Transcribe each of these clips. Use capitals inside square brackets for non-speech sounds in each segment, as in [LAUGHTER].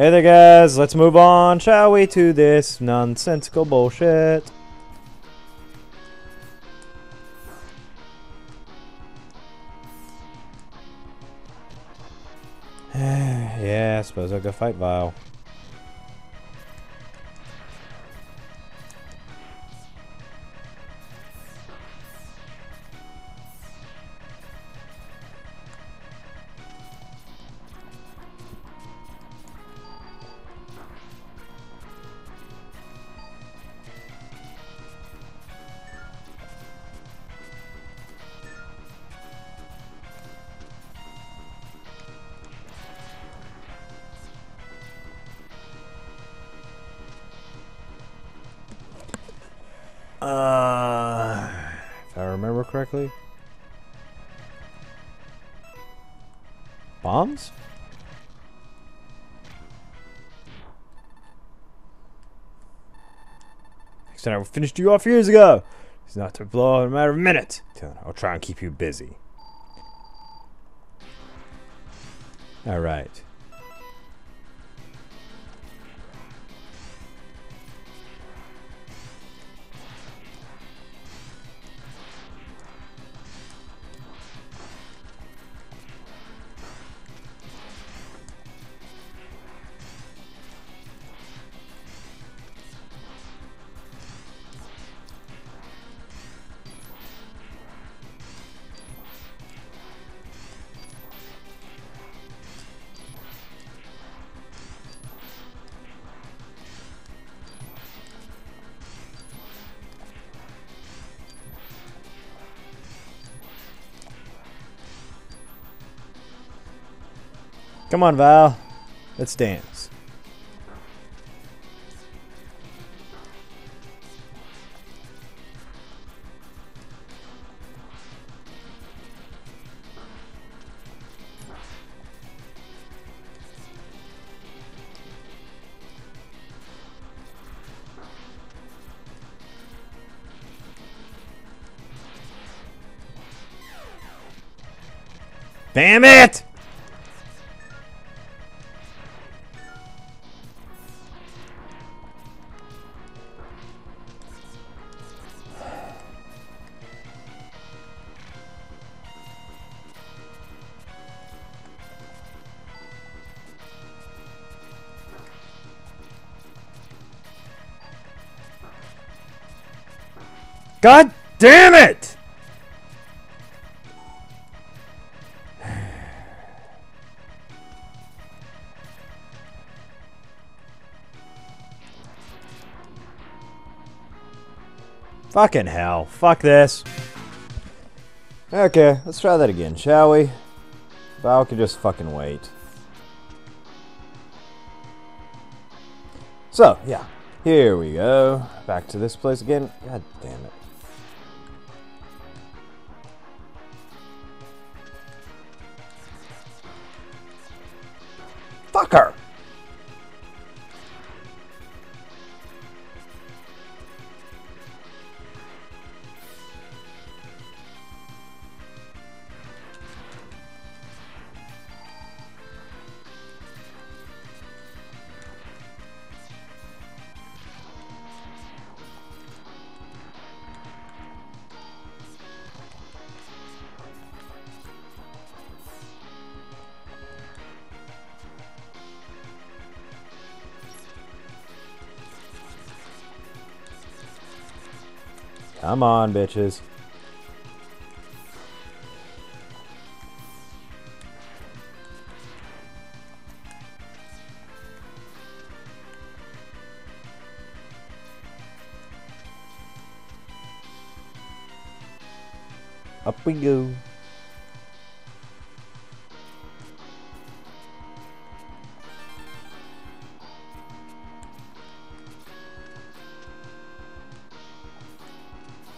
Hey there, guys. Let's move on, shall we, to this nonsensical bullshit. [SIGHS] yeah, I suppose I'll go fight Vile. Uh, if I remember correctly. Bombs? I finished you off years ago. It's not to blow in a matter of minutes. I'll try and keep you busy. Alright. Come on, Val. Let's dance. Damn it! God damn it! [SIGHS] Fucking hell. Fuck this. Okay, let's try that again, shall we? Val can just fucking wait. So, yeah. Here we go. Back to this place again. God damn it. Fucker! Come on, bitches. Up we go.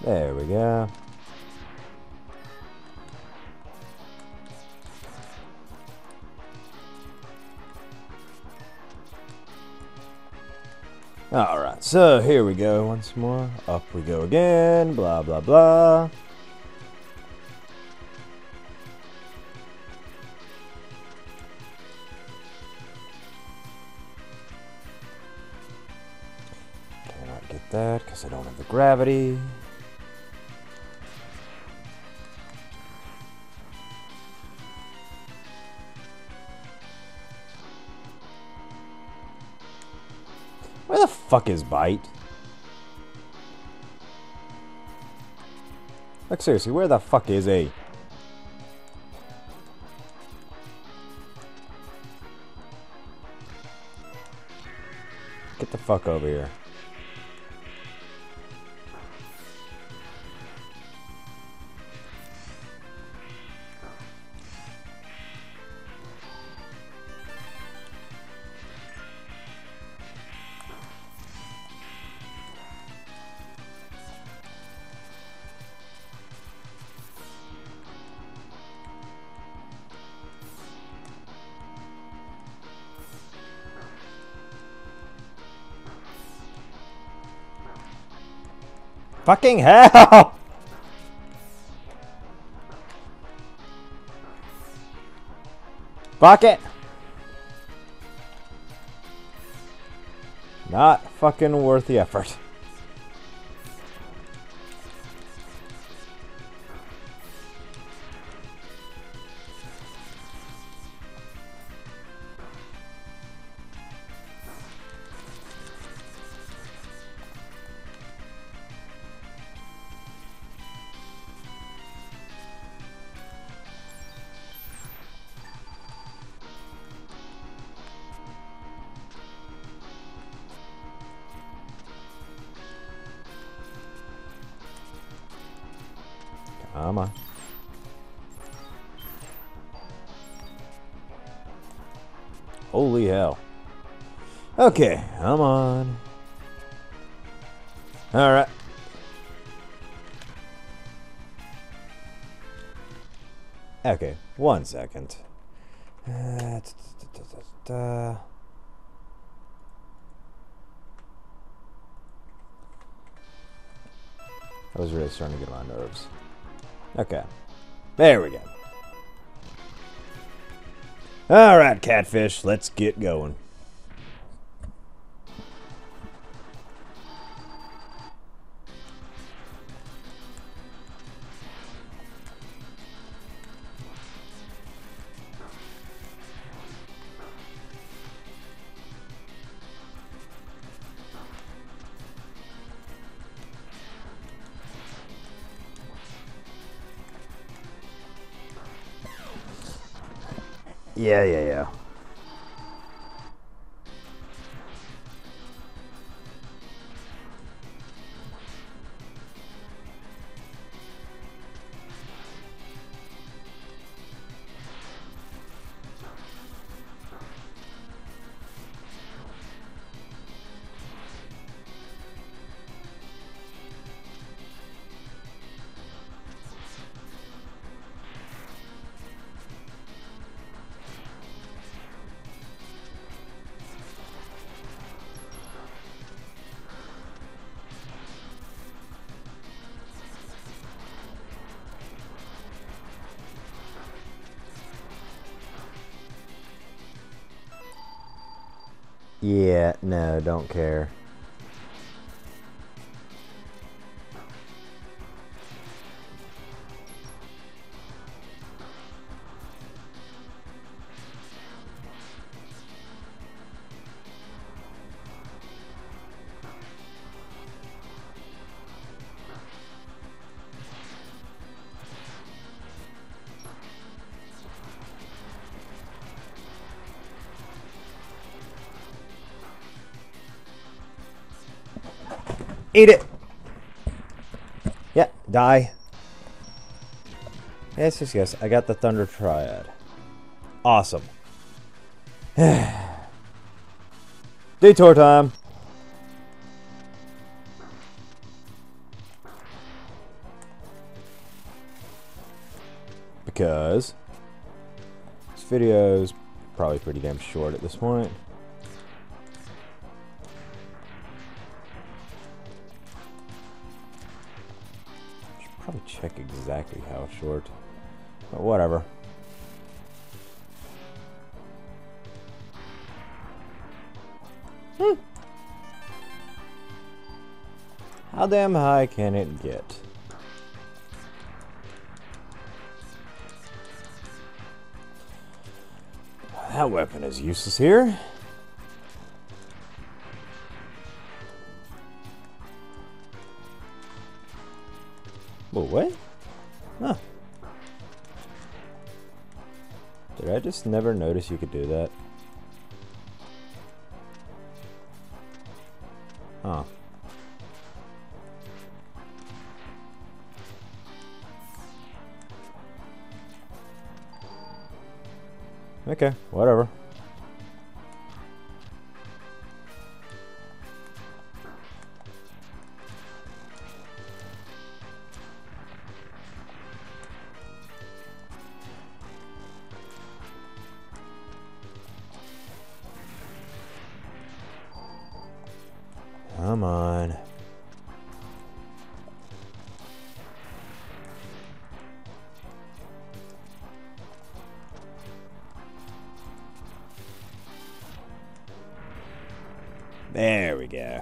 There we go. Alright, so here we go once more. Up we go again, blah, blah, blah. Cannot get that because I don't have the gravity. The fuck is Byte? Like seriously, where the fuck is he? Get the fuck over here. Fucking hell! [LAUGHS] Fuck it! Not fucking worth the effort. On. Holy hell. Okay, come on. Alright. Okay, one second. Uh, I was really starting to get on my nerves. Okay. There we go. Alright, catfish, let's get going. Yeah, yeah, yeah. Yeah, no, don't care. Eat it! Yeah, die. Yes, yes, yes. I got the Thunder Triad. Awesome. [SIGHS] Detour time. Because this video is probably pretty damn short at this point. Probably check exactly how short, but whatever. Hmm. How damn high can it get? That weapon is useless here. Whoa, what? Huh. Did I just never notice you could do that? Huh. Okay, whatever. Come on. There we go.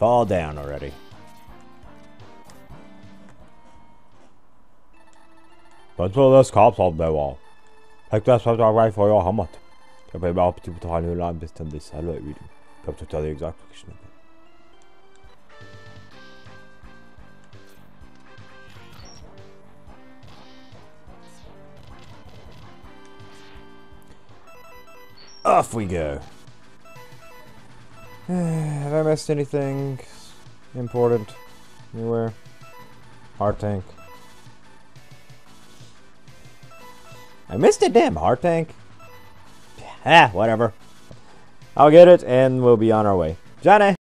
Fall down already. Kontroll das Kabelbauer. Take that subject away for your helmet. Jag behöver till betala långt bestämde i videon. Jag tror att det är Off we go. [SIGHS] Have I missed anything important anywhere? Heart tank. I missed a damn heart tank. Ah, whatever. I'll get it and we'll be on our way. Johnny!